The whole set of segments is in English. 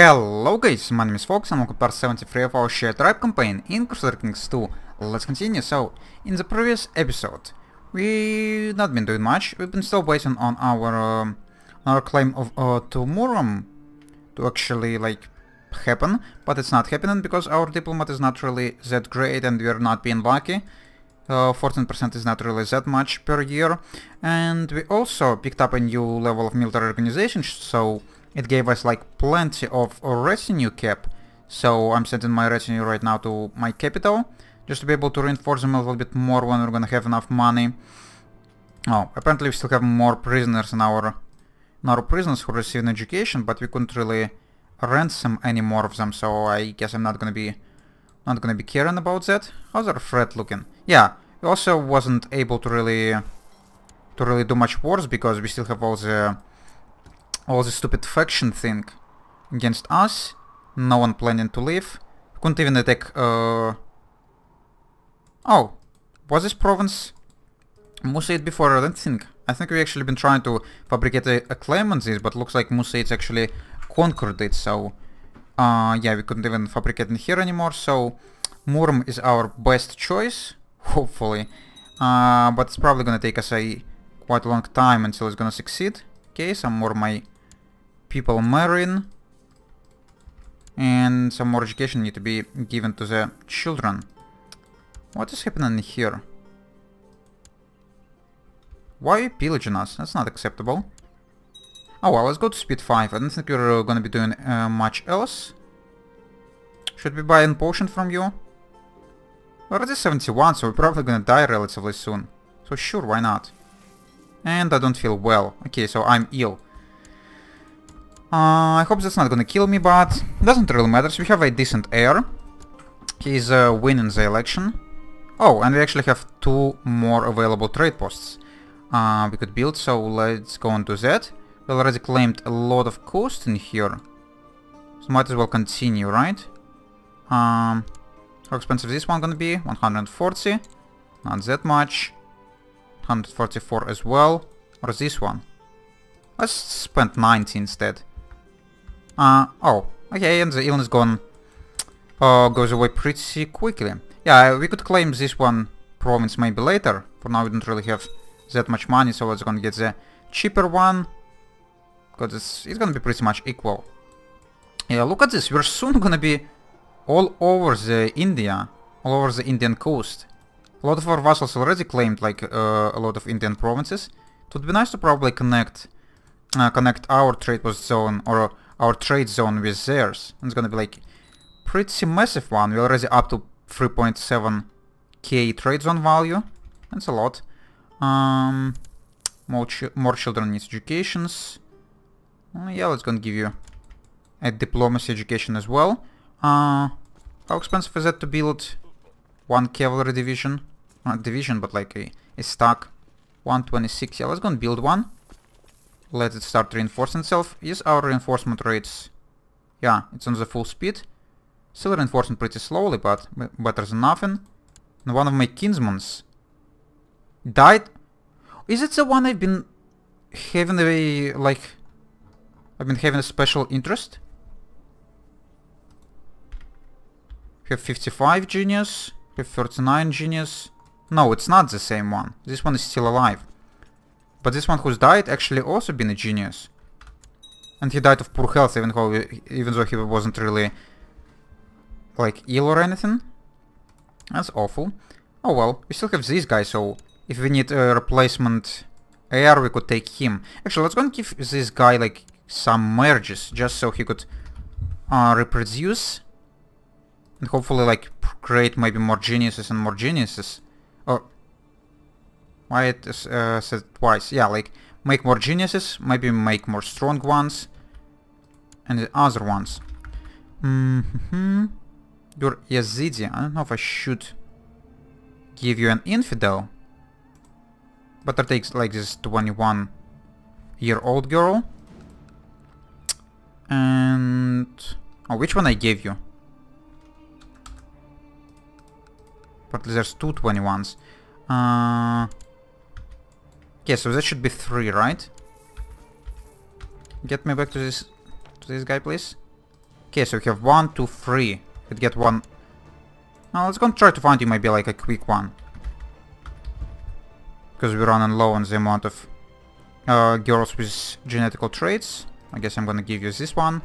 Hello guys, my name is Fox and welcome to part 73 of our Shia tribe campaign in Crusader Kings 2. Let's continue. So, in the previous episode, we've not been doing much. We've been still waiting on our um, our claim of uh, to Murom to actually like happen, but it's not happening because our diplomat is not really that great and we are not being lucky. 14% uh, is not really that much per year. And we also picked up a new level of military organization, so it gave us like plenty of retinue cap. So I'm sending my retinue right now to my capital, just to be able to reinforce them a little bit more when we're gonna have enough money. Oh, apparently we still have more prisoners in our, in our prisons who receive an education, but we couldn't really ransom any more of them, so I guess I'm not gonna be not gonna be caring about that. How's our threat looking? Yeah, we also wasn't able to really to really do much wars because we still have all the all the stupid faction thing against us. No one planning to leave. Couldn't even attack... Uh... Oh, was this province Musaid before? I don't think. I think we actually been trying to fabricate a, a claim on this, but looks like Musaid's actually conquered it, so... Uh, yeah, we couldn't even fabricate in here anymore, so... Murom is our best choice, hopefully. Uh, but it's probably gonna take us a quite long time until it's gonna succeed. Okay, some more my people marrying and some more education need to be given to the children. What is happening here? Why are you pillaging us? That's not acceptable. Oh well, let's go to speed 5. I don't think we're uh, gonna be doing uh, much else. Should we buy a potion from you? We're already 71, so we're probably gonna die relatively soon. So sure, why not? And I don't feel well. Okay, so I'm ill. Uh, I hope that's not gonna kill me, but doesn't really matter. We have a decent heir. He's uh, winning the election. Oh, and we actually have two more available trade posts uh, we could build, so let's go on to that. We already claimed a lot of coast in here. So might as well continue, right? Um, how expensive is this one gonna be? 140. Not that much. 144 as well. Or this one? Let's spend 90 instead. Uh, oh, okay, and the illness gone uh, goes away pretty quickly. Yeah, we could claim this one province maybe later. For now we don't really have that much money, so let's gonna get the cheaper one. Because it's, it's gonna be pretty much equal. Yeah, look at this, we're soon gonna be all over the India, all over the Indian coast. A lot of our vassals already claimed like uh, a lot of Indian provinces. It would be nice to probably connect uh, connect our trade post zone or our trade zone with theirs. It's gonna be like pretty massive one. We're already up to 3.7k trade zone value. That's a lot. Um, more, ch more children needs educations. Uh, yeah, let's gonna give you a diplomacy education as well. Uh, how expensive is that to build one cavalry division? Not division, but like a, a stack. 126. Yeah, let's go and build one. Let it start reinforcing itself. Is our reinforcement rates... Yeah, it's on the full speed. Still reinforcing pretty slowly, but better than nothing. And one of my kinsmans died. Is it the one I've been having a, like... I've been having a special interest? Have 55 genius, have 39 genius. No, it's not the same one. This one is still alive. But this one who's died actually also been a genius. And he died of poor health even though, even though he wasn't really like ill or anything. That's awful. Oh well, we still have this guy, so if we need a replacement heir, we could take him. Actually, let's go and give this guy like some merges, just so he could uh, reproduce. And hopefully like create maybe more geniuses and more geniuses. Oh, why it uh, said twice? Yeah, like make more geniuses, maybe make more strong ones, and the other ones. Mm hmm. You're Yazidi. I don't know if I should give you an infidel. But it takes like this 21 year old girl. And... Oh, which one I gave you? But there's two 21s. Uh, Okay, so that should be three, right? Get me back to this to this guy, please. Okay, so we have one, two, three. Could get one. Now let's go try to find you maybe like a quick one. Because we're running low on the amount of uh, girls with genetical traits. I guess I'm gonna give you this one.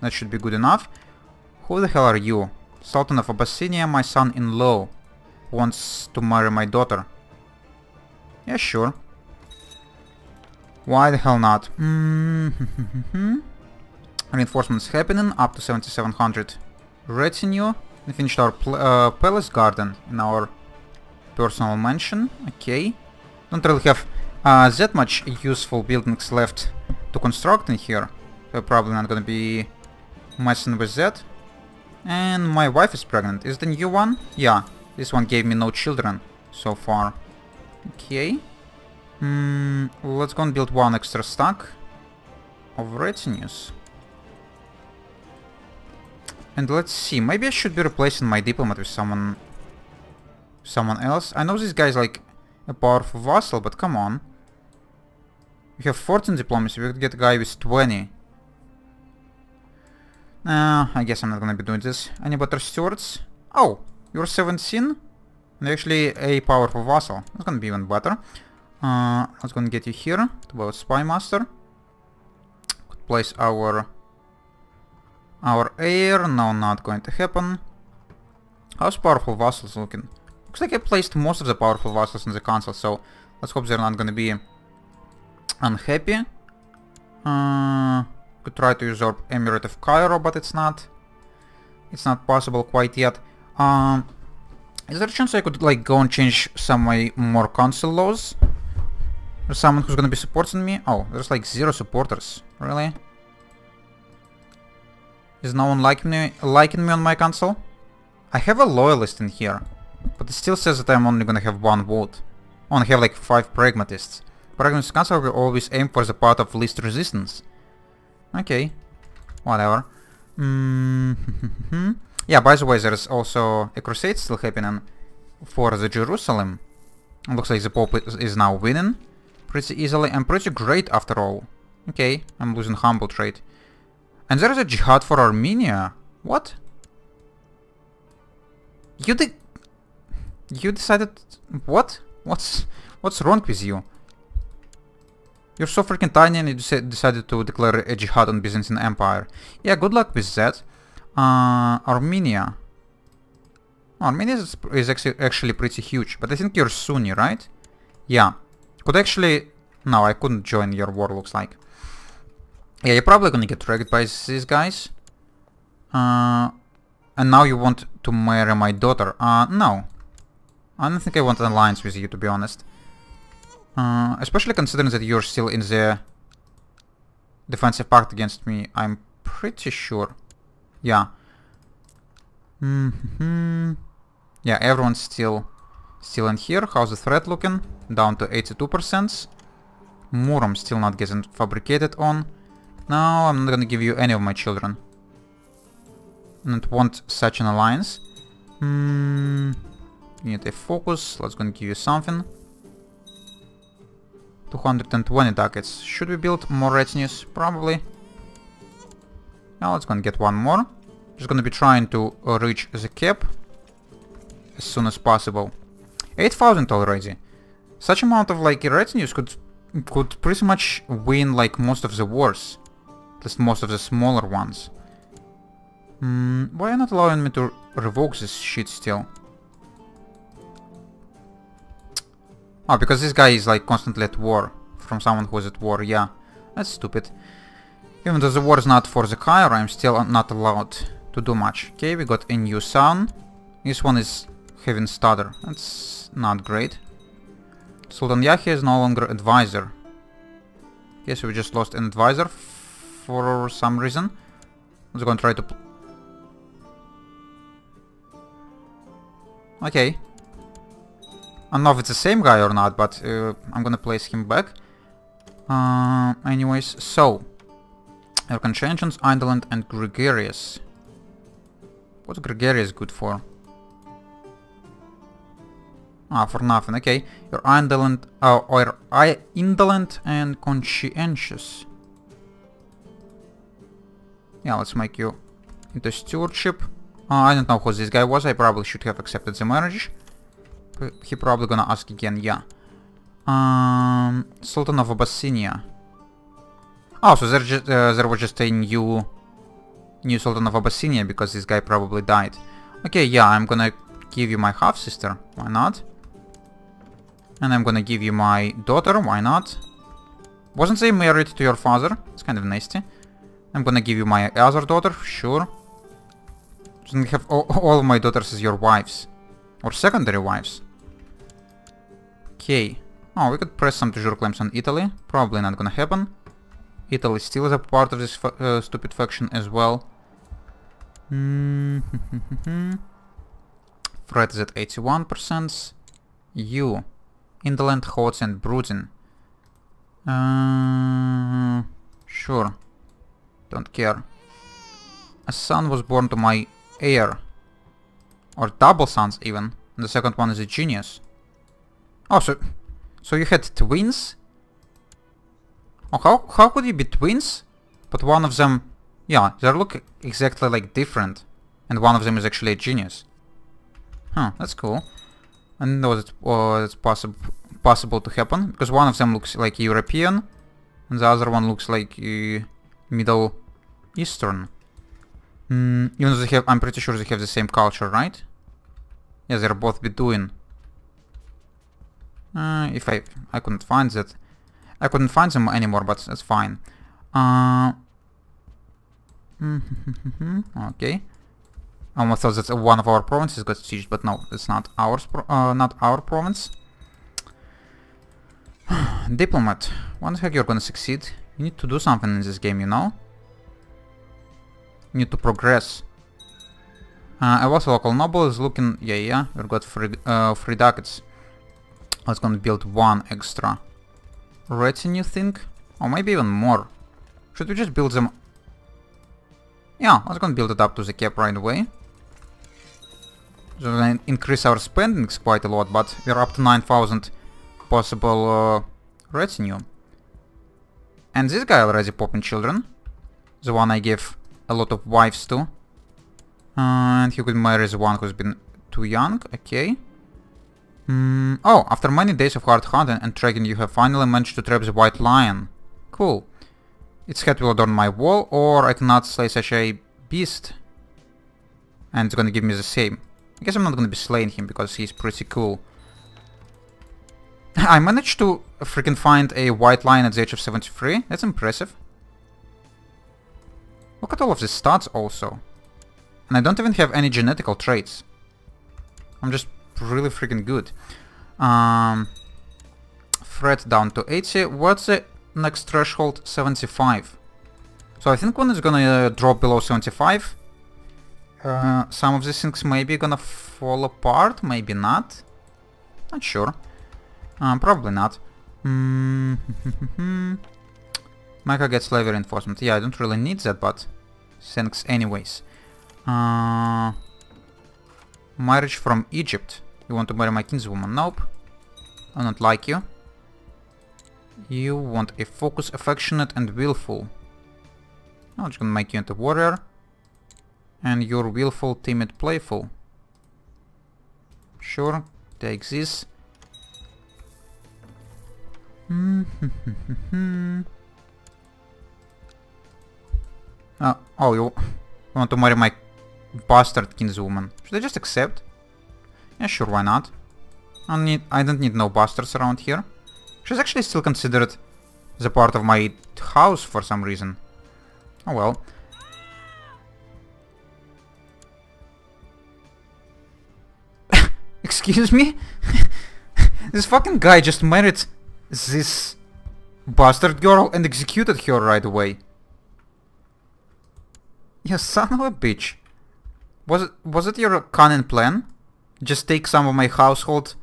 That should be good enough. Who the hell are you? Sultan of Abyssinia, my son-in-law. Wants to marry my daughter. Yeah, sure. Why the hell not? Mm -hmm. Reinforcements happening, up to 7700 retinue. We finished our uh, palace garden in our personal mansion. Okay. Don't really have uh, that much useful buildings left to construct in here. We're probably not gonna be messing with that. And my wife is pregnant. Is the new one? Yeah. This one gave me no children so far. Okay. Mm, let's go and build one extra stack of retinues. And let's see, maybe I should be replacing my diplomat with someone someone else. I know this guy's like a powerful vassal, but come on. We have 14 diplomacy, we could get a guy with 20. Uh, I guess I'm not gonna be doing this. Any better stewards? Oh, you're 17? And actually a powerful vassal. That's gonna be even better. Uh, let's go and get you here to about spy master. Could place our our heir. No, not going to happen. How's powerful vassals looking? Looks like I placed most of the powerful vassals in the council, so let's hope they're not gonna be unhappy. Uh, could try to usurp Emirate of Cairo, but it's not. It's not possible quite yet. Um, is there a chance I could like go and change some my more council laws? There's someone who's gonna be supporting me? Oh, there's like zero supporters. Really? Is no one liking me, liking me on my council? I have a loyalist in here, but it still says that I'm only gonna have one vote. I only have like five pragmatists. Pragmatist council will always aim for the part of least resistance. Okay, whatever. Mm -hmm. yeah, by the way, there's also a crusade still happening for the Jerusalem. It looks like the Pope is now winning pretty easily and pretty great after all. Okay, I'm losing humble trade. And there is a jihad for Armenia. What? You did... You decided... What? What's... What's wrong with you? You're so freaking tiny and you decided to declare a jihad on Byzantine Empire. Yeah, good luck with that. Uh, Armenia. Armenia is, is actually pretty huge, but I think you're Sunni, right? Yeah. Could actually... No, I couldn't join your war, looks like. Yeah, you're probably gonna get wrecked by these guys. Uh, and now you want to marry my daughter. Uh, no. I don't think I want an alliance with you, to be honest. Uh, especially considering that you're still in the defensive pact against me, I'm pretty sure. Yeah. Mm -hmm. Yeah, everyone's still still in here. How's the threat looking? Down to 82%. Murom still not getting fabricated on. No, I'm not gonna give you any of my children. Don't want such an alliance. Hmm. You need a focus. Let's gonna give you something. 220 ducats. Should we build more retinues? Probably. Now let's gonna get one more. Just gonna be trying to reach the cap as soon as possible. 8000 already. Such amount of like retinues could could pretty much win like most of the wars. At least most of the smaller ones. Mm, why are you not allowing me to revoke this shit still? Oh, because this guy is like constantly at war. From someone who's at war, yeah. That's stupid. Even though the war is not for the Cairo, I'm still not allowed to do much. Okay, we got a new son. This one is having stutter. That's not great. Sultan Yahya is no longer advisor. So we just lost an advisor for some reason. Let's go and try to... Okay. I don't know if it's the same guy or not, but uh, I'm gonna place him back. Uh, anyways, so... Your conscientious, indolent, and gregarious. What's gregarious good for? Ah, for nothing, okay. You're indolent, uh, or indolent and conscientious. Yeah, let's make you into stewardship. Uh, I don't know who this guy was, I probably should have accepted the marriage. He probably gonna ask again, yeah. Um, Sultan of Abyssinia. Oh, so there, just, uh, there was just a new, new Sultan of Abyssinia because this guy probably died. Okay, yeah, I'm gonna give you my half-sister, why not? And I'm gonna give you my daughter, why not? Wasn't they married to your father? It's kind of nasty. I'm gonna give you my other daughter, sure. Shouldn't have all, all my daughters as your wives. Or secondary wives. Okay. Oh, we could press some treasure claims on Italy. Probably not gonna happen. Italy still is a part of this uh, stupid faction as well. Mm -hmm. Fred is at 81%. You. Indolent, Hots and Brooding. Uh, sure. Don't care. A son was born to my heir. Or double sons even. And the second one is a genius. Oh, so... So you had twins? Oh, how, how could you be twins? But one of them... Yeah, they look exactly like different. And one of them is actually a genius. Huh, that's cool. I didn't know that it's possible possible to happen, because one of them looks like European, and the other one looks like uh, Middle Eastern. Mm, even though they have, I'm pretty sure they have the same culture, right? Yeah, they're both Bedouin. Uh, if I, I couldn't find that. I couldn't find them anymore, but that's fine. Uh, okay. I almost thought that one of our provinces got sieged, but no, it's not ours. Uh, not our province. Diplomat. The heck you're gonna succeed? You need to do something in this game, you know? You need to progress. Uh, I was a local noble is looking... Yeah, yeah, we've got free, uh, free ducats. I was gonna build one extra retinue thing. Or maybe even more. Should we just build them... Yeah, I was gonna build it up to the cap right away. So increase our spendings quite a lot, but we're up to 9000 possible uh, retinue. And this guy already popping children. The one I gave a lot of wives to. And he could marry the one who's been too young. Okay. Mm, oh, after many days of hard hunting and tracking you have finally managed to trap the white lion. Cool. Its head will adorn my wall, or I cannot slay such a beast. And it's gonna give me the same. I guess I'm not gonna be slaying him because he's pretty cool. I managed to freaking find a white lion at the age of 73. That's impressive. Look at all of these stats also. And I don't even have any genetical traits. I'm just really freaking good. Um, threat down to 80. What's the next threshold? 75. So I think when it's gonna uh, drop below 75, uh, some of these things maybe gonna fall apart, maybe not. Not sure. Uh, probably not. Mm -hmm. Micah gets slavery reinforcement. Yeah, I don't really need that, but thanks anyways. Uh, marriage from Egypt. You want to marry my kinswoman? Nope. I don't like you. You want a focus, affectionate and willful. I'm just gonna make you into warrior. And you're willful, timid, playful. Sure, take this. uh, oh, you want to marry my bastard kinswoman. Should I just accept? Yeah, sure, why not? I need, I don't need no bastards around here. She's actually still considered the part of my house for some reason. Oh well. Excuse me? this fucking guy just married this bastard girl and executed her right away. You son of a bitch. Was it, was it your cunning plan? Just take some of my household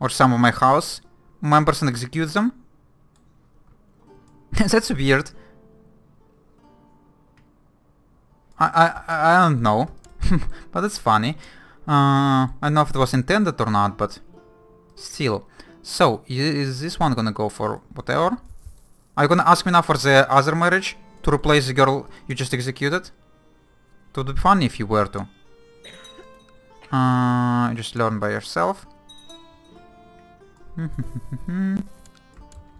or some of my house members and execute them? That's weird. I, I, I don't know. but it's funny. Uh, I don't know if it was intended or not, but still. So, is this one gonna go for whatever? Are you gonna ask me now for the other marriage? To replace the girl you just executed? It would be funny if you were to. Uh, just learn by yourself.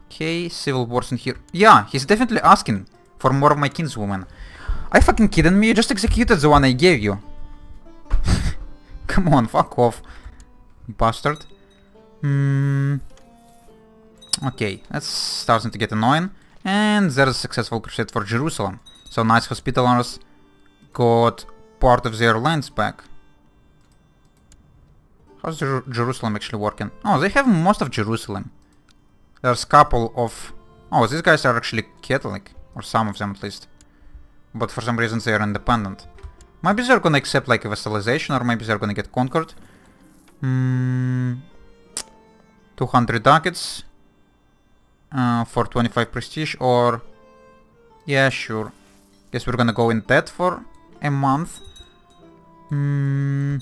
okay, civil wars in here. Yeah, he's definitely asking for more of my kinswoman. Are you fucking kidding me? You just executed the one I gave you. Come on, fuck off. Bastard. Hmm. Okay, that's starting to get annoying. And there's a successful crusade for Jerusalem. So nice hospitalers got part of their lands back. How's Jer Jerusalem actually working? Oh, they have most of Jerusalem. There's a couple of... Oh, these guys are actually Catholic. Or some of them at least. But for some reason they are independent. Maybe they're gonna accept like a vassalization or maybe they're gonna get conquered. Hmm... 200 ducats. Uh, for 25 prestige or... Yeah, sure. Guess we're gonna go in debt for a month. Hmm...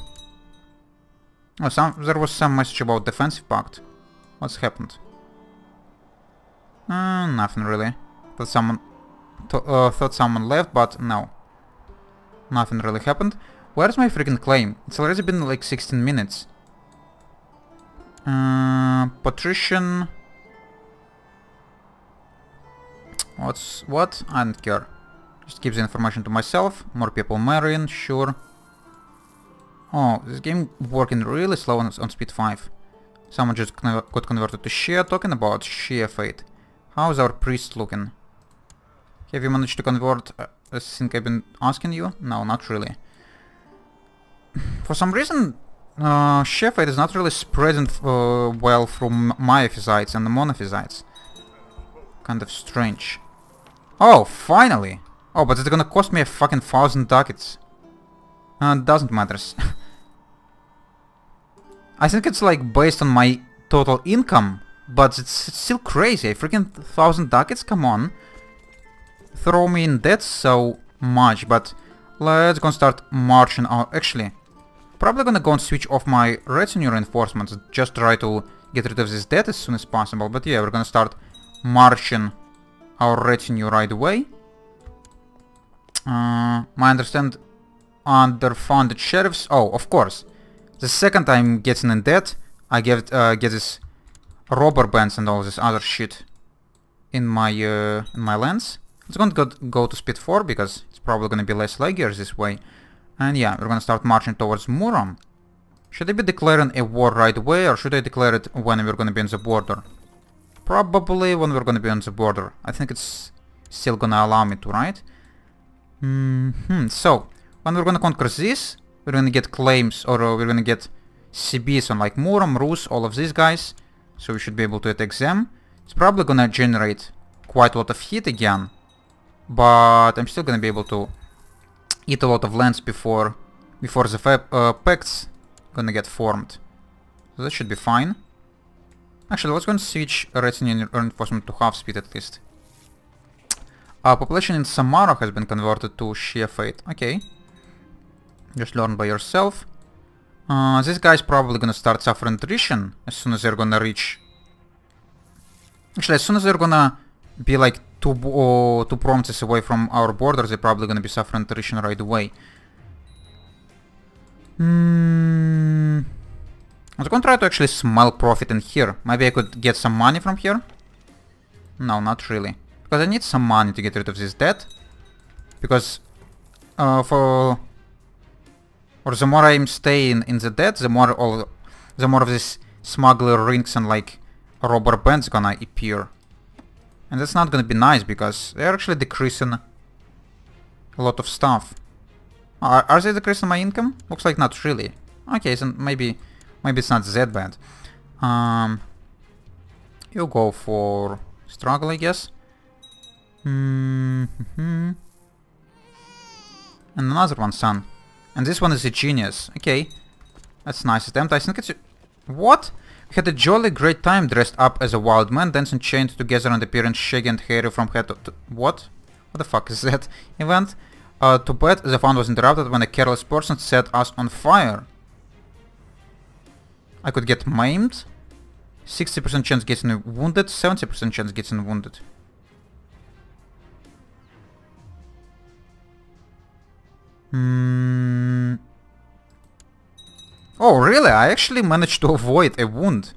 Oh, some, there was some message about defensive pact. What's happened? Uh, nothing really. Thought someone, uh, thought someone left, but no. Nothing really happened. Where's my freaking claim? It's already been like 16 minutes. Uh, patrician... What's... what? I don't care. Just keep the information to myself. More people marrying, sure. Oh, this game working really slow on, on speed 5. Someone just got converted to Shia, talking about Shia Fate. How's our priest looking? Have you managed to convert I think I've been asking you? No, not really. For some reason, uh, Shia is not really spreading uh, well through Miaphysites and the Monophysites. Kind of strange. Oh, finally! Oh, but it's gonna cost me a fucking thousand ducats. Uh, doesn't matters. I think it's like based on my total income, but it's, it's still crazy. A freaking thousand ducats, come on. Throw me in debt so much, but let's go and start marching out. Actually, probably gonna go and switch off my retinue reinforcements, just try to get rid of this debt as soon as possible. But yeah, we're gonna start marching our retinue right away. Uh, my understand underfunded sheriffs. Oh, of course. The second I'm getting in debt, I get uh, get this robber bands and all this other shit in my uh, in my lands. It's going to go, go to speed 4 because it's probably going to be less laggier this way. And yeah, we're going to start marching towards Murom. Should I be declaring a war right away or should I declare it when we're going to be on the border? Probably when we're going to be on the border. I think it's still going to allow me to, right? Mm hmm. So, when we're gonna conquer this, we're gonna get claims, or uh, we're gonna get CBs on like Murom, Rus, all of these guys. So we should be able to attack them. It's probably gonna generate quite a lot of heat again. But I'm still gonna be able to eat a lot of lands before before the uh, pacts gonna get formed. So that should be fine. Actually, let's go and switch retinue reinforcement to half speed at least. Our population in Samara has been converted to Shia Fate. Okay. Just learn by yourself. Uh, this guy's probably gonna start suffering attrition as soon as they're gonna reach... Actually, as soon as they're gonna be like two, uh, two provinces away from our borders, they're probably gonna be suffering attrition right away. Hmm... I was gonna try to actually smell profit in here. Maybe I could get some money from here? No, not really. Because I need some money to get rid of this debt. Because uh, for or the more I'm staying in the debt, the more all the more of these smuggler rings and like robber bands gonna appear. And that's not gonna be nice because they're actually decreasing a lot of stuff. Are, are they decreasing my income? Looks like not really. Okay, so maybe maybe it's not that bad. Um, you go for struggle, I guess. Mm -hmm. And another one, son. And this one is a genius. Okay. That's nice attempt. I think it's... What? Had a jolly great time dressed up as a wild man, dancing chained together and appearing shaggy and hairy from head to... what? What the fuck is that event? Uh, too bad the fun was interrupted when a careless person set us on fire. I could get maimed. 60% chance getting wounded, 70% chance getting wounded. Mm. Oh, really? I actually managed to avoid a wound.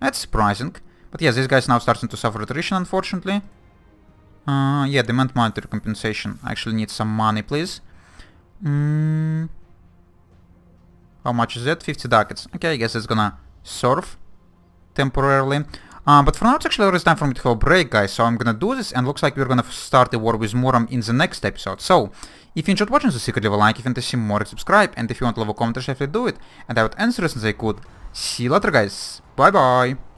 That's surprising. But yeah, this guy's now starting to suffer attrition, unfortunately. Uh, yeah, demand monetary compensation. I actually need some money, please. Mm. How much is it? 50 ducats. Okay, I guess it's gonna serve temporarily. Uh, but for now it's actually already time for me to have a break guys, so I'm gonna do this and looks like we're gonna start the war with Murom in the next episode. So, if you enjoyed watching the secret, leave a like, if you want to see more, subscribe, and if you want to leave a comment, definitely do it, and I would answer as as I could. See you later guys, bye bye!